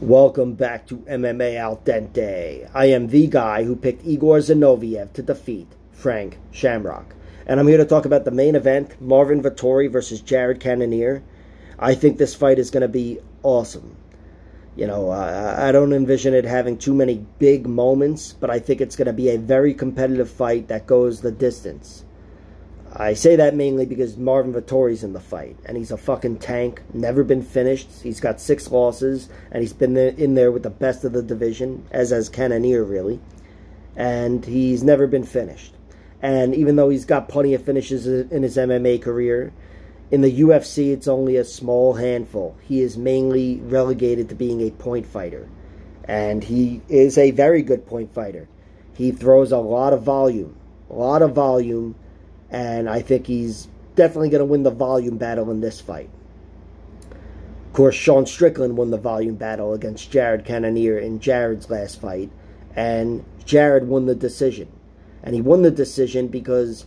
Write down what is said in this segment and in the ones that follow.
Welcome back to MMA Al Dente. I am the guy who picked Igor Zinoviev to defeat Frank Shamrock. And I'm here to talk about the main event, Marvin Vettori versus Jared Cannonier. I think this fight is going to be awesome. You know, uh, I don't envision it having too many big moments, but I think it's going to be a very competitive fight that goes the distance. I say that mainly because Marvin Vettori's in the fight, and he's a fucking tank. Never been finished. He's got six losses, and he's been in there with the best of the division, as has Cannonier, really. And he's never been finished. And even though he's got plenty of finishes in his MMA career, in the UFC it's only a small handful. He is mainly relegated to being a point fighter. And he is a very good point fighter. He throws a lot of volume. A lot of volume and I think he's definitely going to win the volume battle in this fight. Of course, Sean Strickland won the volume battle against Jared Cannonier in Jared's last fight, and Jared won the decision. And he won the decision because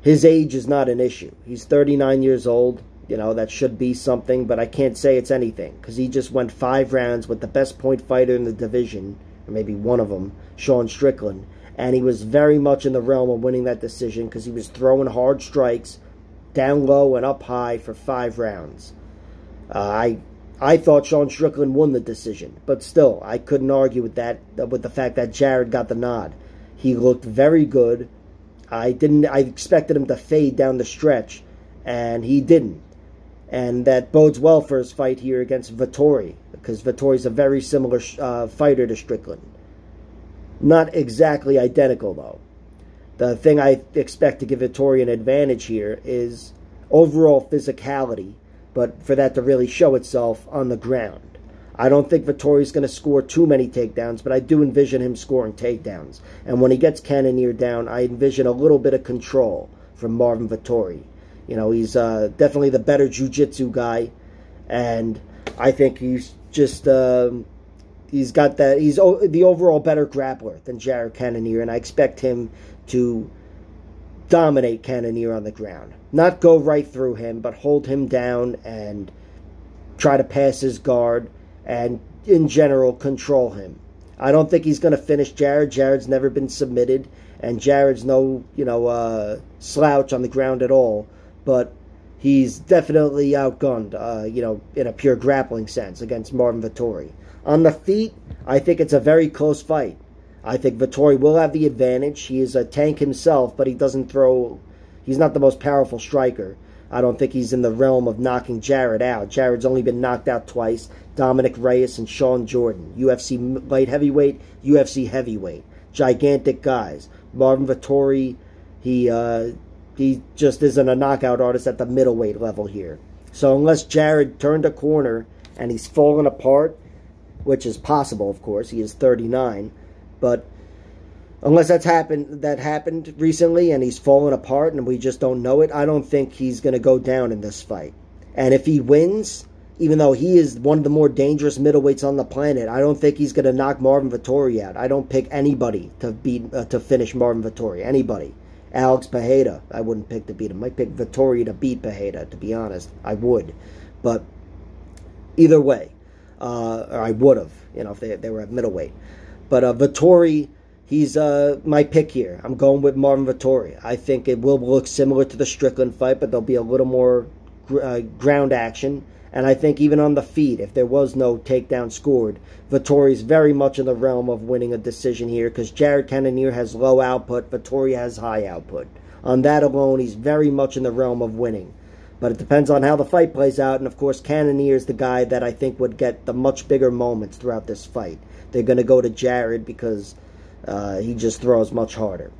his age is not an issue. He's 39 years old. You know, that should be something, but I can't say it's anything because he just went five rounds with the best point fighter in the division, or maybe one of them, Sean Strickland, and he was very much in the realm of winning that decision because he was throwing hard strikes down low and up high for five rounds. Uh, I I thought Sean Strickland won the decision, but still, I couldn't argue with that with the fact that Jared got the nod. He looked very good. I didn't. I expected him to fade down the stretch, and he didn't. And that bodes well for his fight here against Vettori, because Vettori's a very similar uh, fighter to Strickland. Not exactly identical, though. The thing I expect to give Vettori an advantage here is overall physicality, but for that to really show itself on the ground. I don't think Vettori's going to score too many takedowns, but I do envision him scoring takedowns. And when he gets Cannonier down, I envision a little bit of control from Marvin Vettori. You know, he's uh, definitely the better jiu-jitsu guy, and I think he's just um, he's got that. He's the overall better grappler than Jared Cannonier, and I expect him to dominate Cannonier on the ground. Not go right through him, but hold him down and try to pass his guard and, in general, control him. I don't think he's going to finish Jared. Jared's never been submitted, and Jared's no, you know, uh, slouch on the ground at all. But he's definitely outgunned, uh, you know, in a pure grappling sense against Marvin Vettori. On the feet, I think it's a very close fight. I think Vettori will have the advantage. He is a tank himself, but he doesn't throw. He's not the most powerful striker. I don't think he's in the realm of knocking Jared out. Jared's only been knocked out twice. Dominic Reyes and Shawn Jordan. UFC light heavyweight, UFC heavyweight. Gigantic guys. Marvin Vettori, he, uh, he just isn't a knockout artist at the middleweight level here. So unless Jared turned a corner and he's fallen apart, which is possible, of course. He is 39, but unless that's happened that happened recently and he's fallen apart and we just don't know it, I don't think he's going to go down in this fight. And if he wins, even though he is one of the more dangerous middleweights on the planet, I don't think he's going to knock Marvin Vettori out. I don't pick anybody to beat uh, to finish Marvin Vettori. Anybody. Alex Pereira, I wouldn't pick to beat him. I pick Vettori to beat Pereira, to be honest. I would. But either way, uh, or I would have, you know, if they, they were at middleweight. But uh, Vettori, he's uh, my pick here. I'm going with Marvin Vettori. I think it will look similar to the Strickland fight, but there'll be a little more uh, ground action. And I think even on the feet, if there was no takedown scored, Vettori's very much in the realm of winning a decision here because Jared Cannonier has low output, Vettori has high output. On that alone, he's very much in the realm of winning. But it depends on how the fight plays out. And of course, Cannonier is the guy that I think would get the much bigger moments throughout this fight. They're going to go to Jared because uh, he just throws much harder.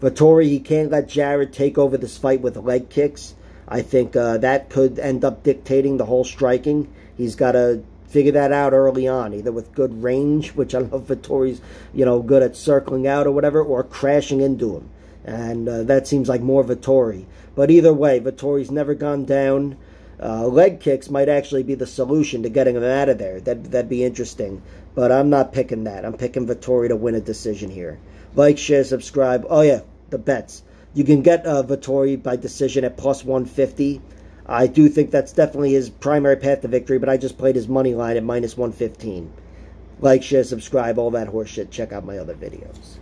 Vettori, he can't let Jared take over this fight with leg kicks. I think uh, that could end up dictating the whole striking. He's got to figure that out early on, either with good range, which I love Vettori's, you know, good at circling out or whatever, or crashing into him and uh, that seems like more Vettori. But either way, Vettori's never gone down. Uh, leg kicks might actually be the solution to getting him out of there. That, that'd be interesting. But I'm not picking that. I'm picking Vettori to win a decision here. Like, share, subscribe. Oh, yeah, the bets. You can get uh, Vettori by decision at plus 150. I do think that's definitely his primary path to victory, but I just played his money line at minus 115. Like, share, subscribe, all that horseshit. Check out my other videos.